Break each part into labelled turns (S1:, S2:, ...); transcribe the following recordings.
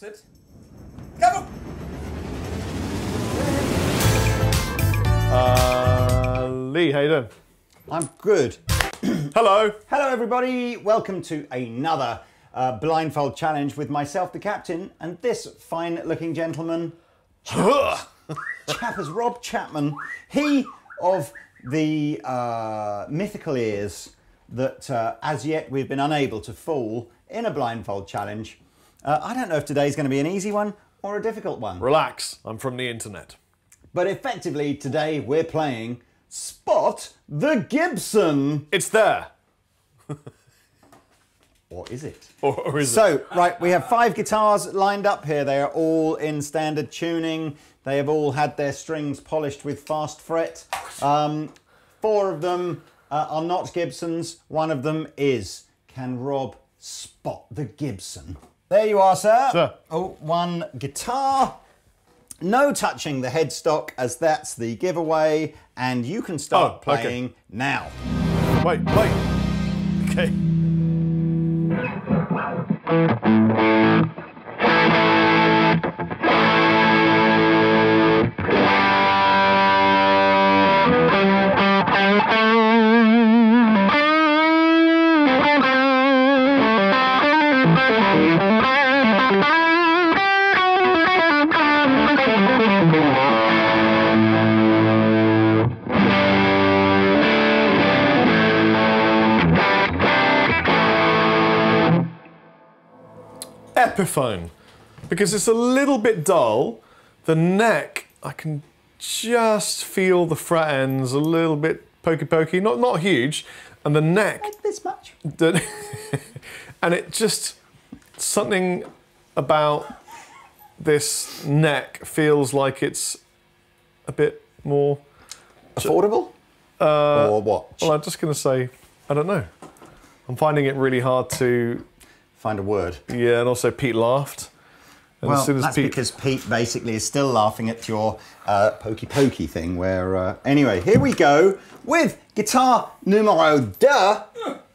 S1: Sit. Go!
S2: Uh, Lee, how you doing?
S3: I'm good.
S2: Hello.
S3: Hello, everybody. Welcome to another uh, blindfold challenge with myself, the captain, and this fine-looking gentleman, chap as Rob Chapman. He of the uh, mythical ears that, uh, as yet, we've been unable to fool in a blindfold challenge. Uh, I don't know if today's going to be an easy one or a difficult one,
S2: Relax. I'm from the internet.
S3: but effectively today we're playing Spot the Gibson.
S2: It's there.
S3: Or is it?
S2: Or, or is it?
S3: So, right, we have five guitars lined up here. They are all in standard tuning. They have all had their strings polished with fast fret. Um, four of them uh, are not Gibsons. One of them is. Can Rob spot the Gibson? There you are, sir.
S2: Sir.
S3: Oh, one guitar. No touching the headstock, as that's the giveaway. And you can start
S2: Oh, okay.
S3: playing now.
S2: Wait, wait. Okay. Epiphone. Because it's a little bit dull. The neck, I can just feel the fret ends a little bit pokey pokey, not not huge. And the neck
S3: This much.
S2: that and it just something about this neck feels like it's a bit more
S3: Affordable? Uh, or what?
S2: well i'm just going to say i don't know i'm finding it really hard to
S3: Find a word.
S2: yeah and also pete laughed and
S3: Well,
S2: as soon as
S3: that's
S2: pete
S3: because Pete basically is still laughing at your uh, pokey pokey thing. Where uh, anyway, here we go with guitar numero deux.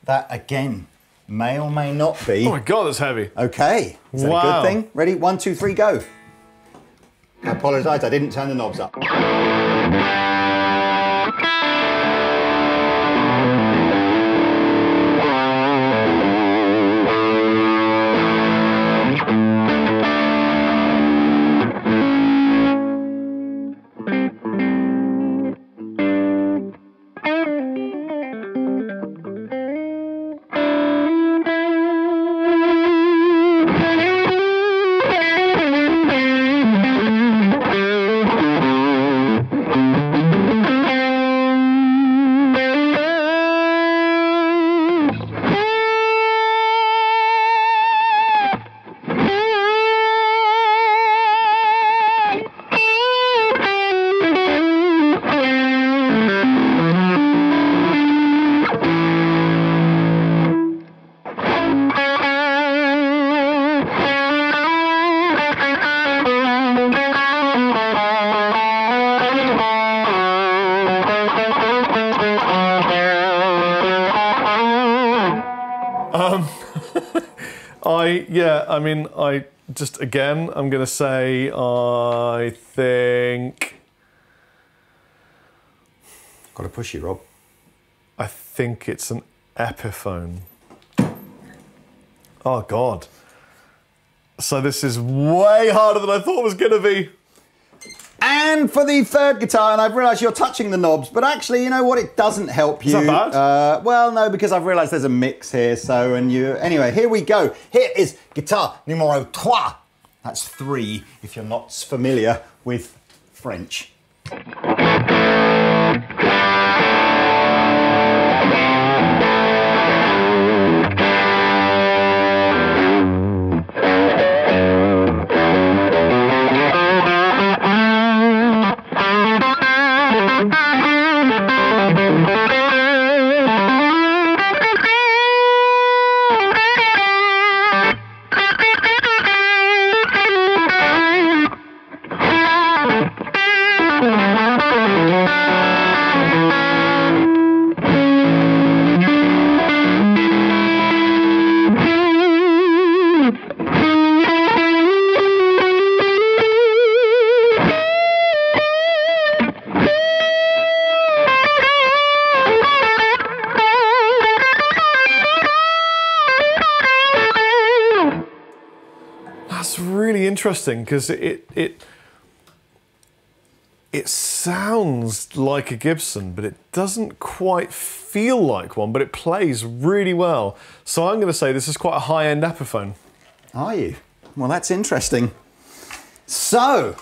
S3: That again may or may not be.
S2: oh my god that's heavy
S3: Okay, is that a good thing? Ready? One, two, three, go. I apologise, I didn't turn the knobs up.
S2: Yeah i mean i just again i'm going to say i think
S3: Got to push you, Rob.
S2: I think it's an Epiphone. Oh God. So this is way harder than I thought it was gonna be.
S3: And for the third guitar, and I've realised you're touching the knobs, but actually, you know what? It doesn't help you.
S2: that bad?
S3: Uh, well, no, because I've realised there's a mix here. So, and you. Anyway, here we go. Here is guitar numero trois. That's three, if you're not familiar with French.
S2: Interesting because it it it sounds like a Gibson, but it doesn't quite feel like one. But it plays really well. So I'm going to say this is quite a high-end Epiphone.
S3: Are you? Well, that's interesting. So,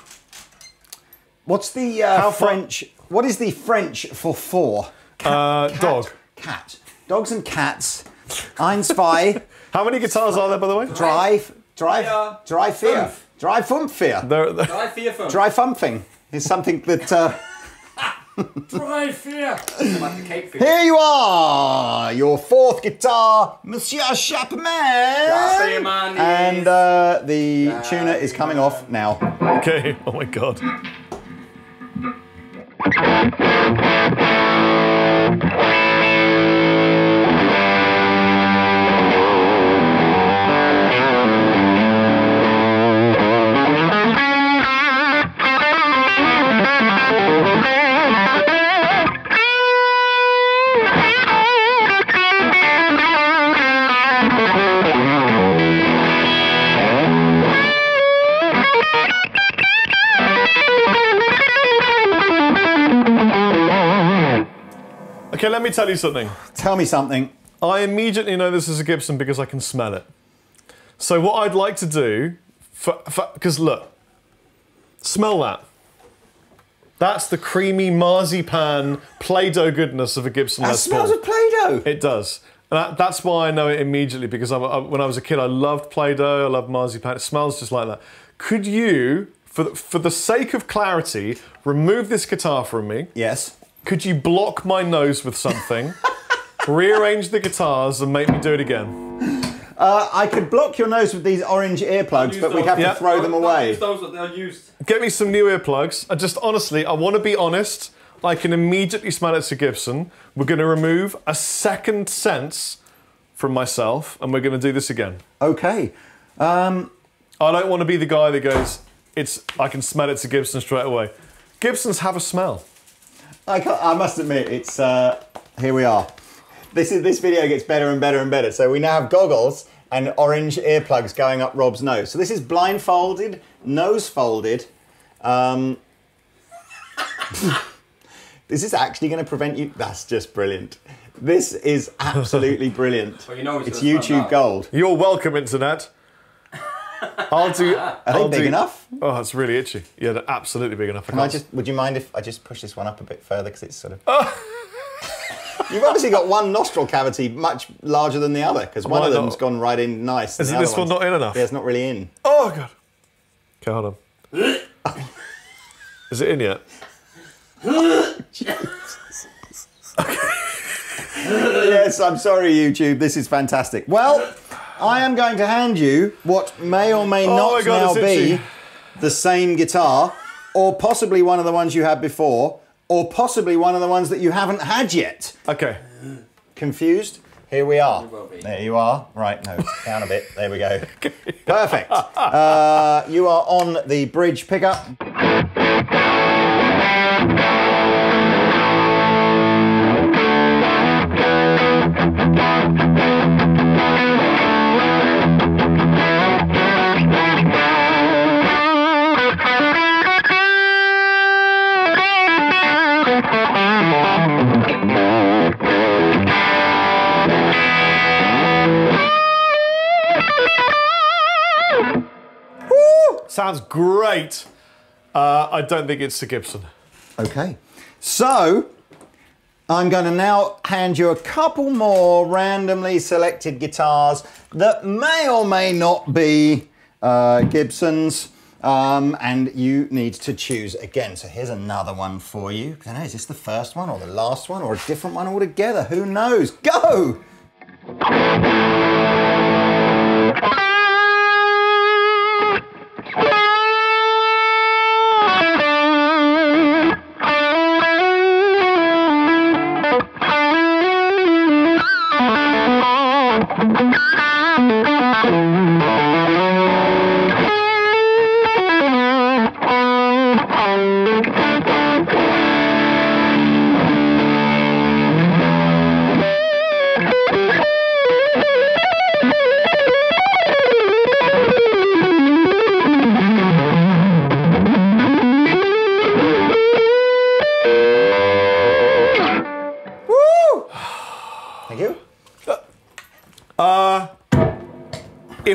S3: what's the uh,
S2: How far-
S3: French? What is the French for four?
S2: Uh,
S3: Cat-
S2: dog.
S3: Cat. Dogs and cats. Ein, zwei,
S2: How many guitars are there, by the way?
S3: drive, drive,
S1: Vier,
S3: drive fear,
S1: fünf.
S3: drive fumfear.
S2: There, there-
S1: Drei, vier, fünf.
S3: Dry thumping is something that. Uh,
S1: Drei, vier. Like the cake food.
S3: here you are, your fourth guitar, Monsieur Chapman.
S1: Chapman
S3: And uh, the tuner is coming off now.
S2: okay. Oh my god. Okay, let me tell you something.
S3: Tell me something.
S2: I immediately know this is a Gibson because I can smell it. So what I'd like to do, because look, smell that. That's the creamy marzipan Play-Doh goodness of a Gibson
S3: That
S2: Les
S3: smells of Play-Doh.
S2: It does. And that, that's why I know it immediately because I, I, when I was a kid, I loved Play-Doh, I loved marzipan. It smells just like that. Could you, for for the sake of clarity, remove this guitar from me?
S3: Yes.
S2: Could you block my nose with something, rearrange the guitars, and make me do it again?
S3: Uh, I could block your nose with these orange earplugs, but we'd
S1: those.
S3: have to throw them away.
S1: use those that they're used.
S2: Get me some new earplugs. I just honestly, I want to be honest. I can immediately smell it's a Gibson. We're going to remove a second sense from myself, and we're going to do this again.
S3: Okay.
S2: I don't want to be the guy that goes, "It's." I can smell it's a Gibson straight away. Gibsons have a smell.
S3: I, can't, I must admit, it's uh, here we are. This is this video gets better and better and better. So we now have goggles and orange earplugs going up Rob's nose. So this is blindfolded, nose folded. Um, this is actually going to prevent you. That's just brilliant. This is absolutely brilliant.
S1: Well, you know it's
S3: it's YouTube gold.
S2: You're welcome, internet. I'll do.
S3: Are
S2: I'll
S3: they big
S2: do-
S3: enough?
S2: Oh, it's really itchy. Yeah, they're absolutely big enough.
S3: Can I just? Would you mind if I just push this one up a bit further because it's sort of. Oh. You've obviously got one nostril cavity much larger than the other because one
S2: Why
S3: of them's
S2: not?
S3: gone right in nice.
S2: Isn't this one not in enough?
S3: Yeah, it's not really in.
S2: Oh god. Okay, hold on. Is it in yet?
S3: yes, I'm sorry, YouTube. This is fantastic. Well, I am going to hand you what may or may
S2: Oh
S3: not
S2: my God,
S3: now be the same guitar, or possibly one of the ones you had before, or possibly one of the ones that you haven't had yet.
S2: Okay.
S3: Confused? Here we are.
S1: will.
S3: There you are. Right, no, down a bit. There we go. Perfect. Uh, you are on the bridge pickup.
S2: Sounds great. Uh, I don't think it's a Gibson.
S3: Okay. So, I'm going to now hand you a couple more randomly selected guitars that may or may not be uh, Gibsons. Um, and you need to choose again. So here's another one for you. I don't know, is this the first one or the last one or a different one altogether? Who knows? Go!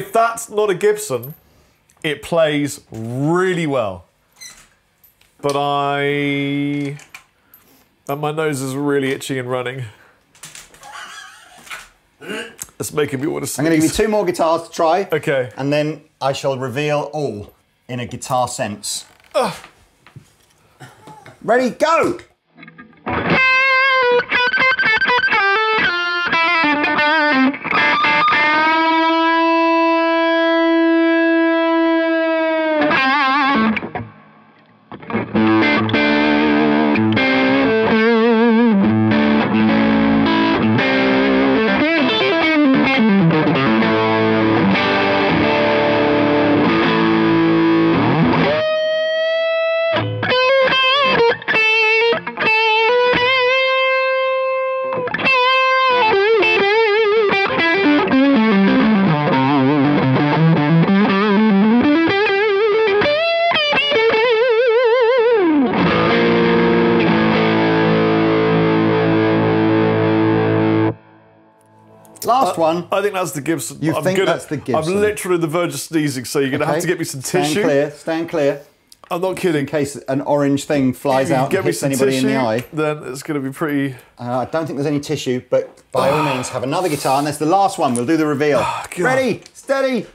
S2: If that's not a Gibson, it plays really well. But I. And my nose is really itchy and running. It's making me want to
S3: I'm going to give you two more guitars to try.
S2: Okay.
S3: And then I shall reveal all in a guitar sense. Ready, go! One.
S2: I think that's the Gibson.
S3: You
S2: I'm
S3: think that's the Gibson?
S2: I'm literally on the verge of sneezing, so you're going to have to get me some
S3: Stand
S2: tissue.
S3: Stand clear, stand clear.
S2: I'm not kidding.
S3: In case an orange thing flies out
S2: get
S3: and hits anybody
S2: tissue,
S3: in the eye.
S2: then it's going to be pretty.
S3: Uh, I don't think there's any tissue, but by all means, have another guitar, and that's the last one. We'll do the reveal.
S2: God.
S3: Ready, steady.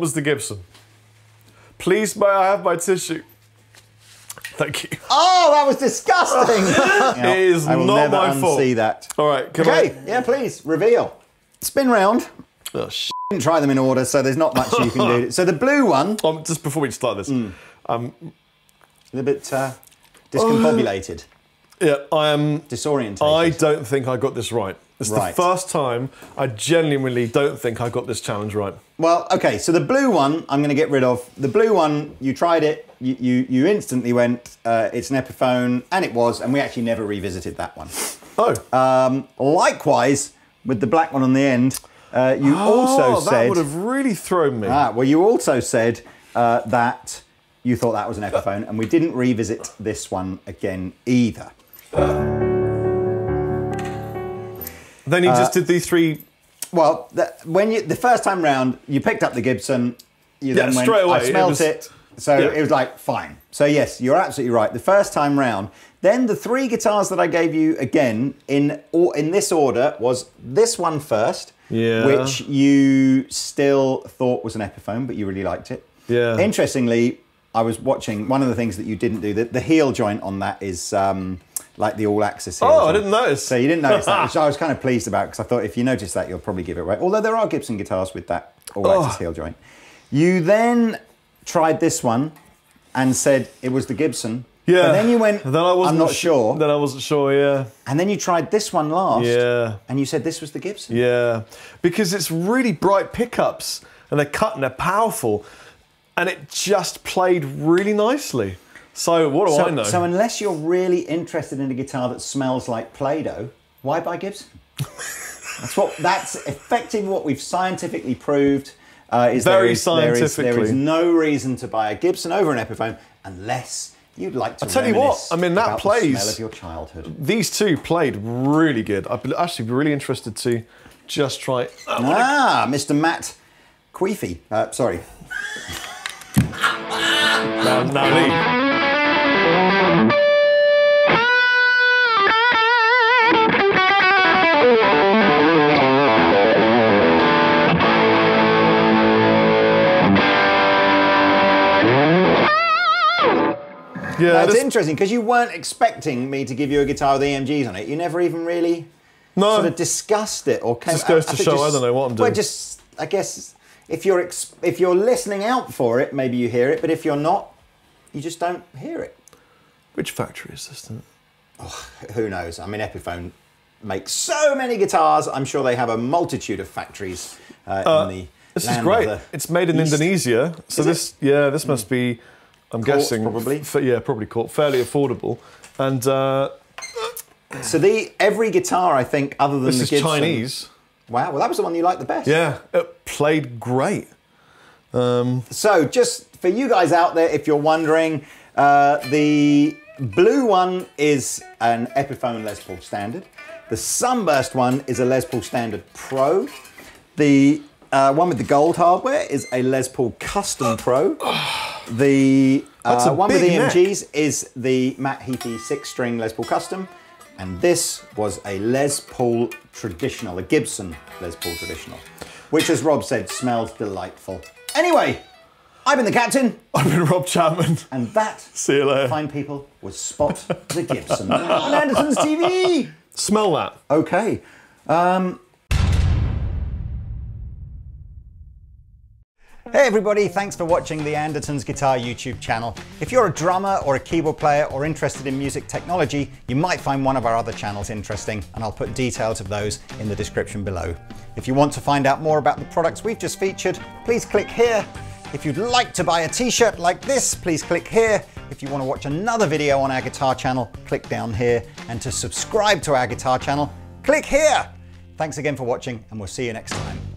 S2: Was the Gibson. Please, may I have my tissue? Thank you.
S3: Oh, that was disgusting.
S2: It is
S3: I will
S2: not
S3: never
S2: my fault.
S3: unsee that.
S2: All right, can
S3: Okay, yeah, please reveal. Spin round.
S2: Oh, sh-
S3: Didn't try them in order, so there's not much you can do. So the blue one,
S2: um, just before we start this,
S3: Mm.
S2: um,
S3: a little bit uh, discombobulated,
S2: yeah, I am.
S3: disorientated.
S2: I don't think I got this right. It's
S3: Right.
S2: the first time I genuinely don't think I got this challenge right.
S3: Well, okay, so the blue one I'm going to get rid of. The blue one, you tried it, you, you, you instantly went, uh, it's an Epiphone, and it was, and we actually never revisited that one.
S2: Oh,
S3: Um, likewise, with the black one on the end, uh, you also
S2: oh, that would have really thrown me.
S3: Ah, well, you also said uh, that you thought that was an Epiphone, and we didn't revisit this one again either.
S2: Then he
S3: Uh,
S2: just did these three.
S3: Well, the, when you the first time round, you picked up the Gibson. You
S2: Yeah,
S3: then went,
S2: straight away,
S3: I
S2: it
S3: smelt
S2: was-
S3: it, so
S2: Yeah.
S3: it was like fine. So yes, you're absolutely right. The first time round, then the three guitars that I gave you again in or in this order was this one first,
S2: Yeah.
S3: which you still thought was an Epiphone, but you really liked it.
S2: Yeah.
S3: Interestingly, I was watching one of the things that you didn't do. The, the heel joint on that is um, like the all-axis heel.
S2: Oh, I didn't notice.
S3: So you didn't notice that, which I was kind of pleased about because I thought if you notice that, you'll probably give it away. Although there are Gibson guitars with that all-axis
S2: Oh.
S3: heel joint. You then tried this one and said it was the Gibson.
S2: Yeah.
S3: And then you went,
S2: Then I wasn't
S3: I'm not sure.
S2: Then I wasn't sure. Yeah.
S3: and then you tried this one last.
S2: Yeah.
S3: And you said this was the Gibson.
S2: Yeah, because it's really bright pickups and they're cut and they're powerful, and it just played really nicely. So what do
S3: So,
S2: I know?
S3: so unless you're really interested in a guitar that smells like Play-Doh, why buy Gibson? that's what. That's effectively what we've scientifically proved. Uh, is
S2: Very
S3: there is, there is, there is no reason to buy a Gibson over an Epiphone unless you'd like to.
S2: I tell you what, I mean, that
S3: about the
S2: plays-
S3: smell of your childhood.
S2: These two played really good. I'd actually be really interested to just try.
S3: Ah, Mr. Matt Queefy. Uh, sorry.
S2: Now, now Lee. Yeah,
S3: that's,
S2: that's
S3: interesting because you weren't expecting me to give you a guitar with EMGs on it. You never even really
S2: no.
S3: sort of discussed it or came.
S2: Just goes I,
S3: I to
S2: show. Just, I don't know what I'm doing.
S3: Well, just I guess if you're if you're listening out for it, maybe you hear it. But if you're not, you just don't hear it.
S2: Which factory is this then?
S3: Who knows? I mean, Epiphone makes so many guitars. I'm sure they have a multitude of factories uh, in the.
S2: This is great. It's made in
S3: East.
S2: Indonesia, so
S3: Is
S2: this yeah, this must be. I'm guessing
S3: probably.
S2: yeah, probably caught fairly affordable, and uh,
S3: So the every guitar, I think, other than
S2: this
S3: the
S2: is
S3: Gibson.
S2: Chinese.
S3: Wow, well, that was the one you liked the best.
S2: Yeah, it played great.
S3: So, just for you guys out there, if you're wondering, uh, the blue one is an Epiphone Les Paul Standard. The Sunburst one is a Les Paul Standard Pro. The uh, one with the gold hardware is a Les Paul Custom Pro. The uh, one with
S2: neck.
S3: EMGs is the Matt Heafy six-string Les Paul Custom. And this was a Les Paul Traditional, a Gibson Les Paul Traditional, which, as Rob said, smells delightful. Anyway, I've been the captain,
S2: I've been Rob Chapman.
S3: and that,
S2: See you later.
S3: fine people, was Spot the Gibson on Andertons TV.
S2: Smell that.
S3: Okay. Um, Hey everybody, thanks for watching the Andertons Guitar YouTube channel. If you're a drummer or a keyboard player or interested in music technology, you might find one of our other channels interesting and I'll put details of those in the description below. If you want to find out more about the products we've just featured, please click here. If you'd like to buy a t-shirt like this, please click here. If you want to watch another video on our guitar channel, click down here. And to subscribe to our guitar channel, click here. Thanks again for watching and we'll see you next time.